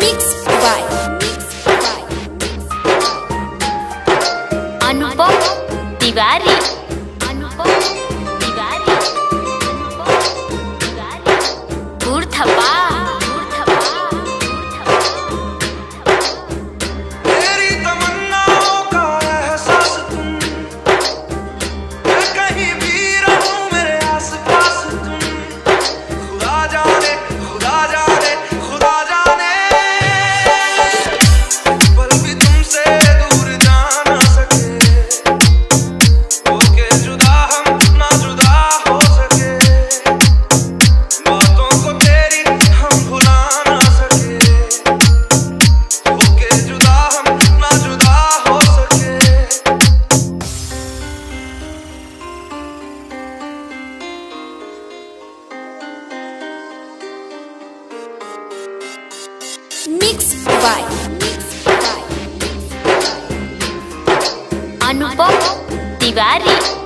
Mix by Anupam Tiwari. Mix by Anupam Tiwari.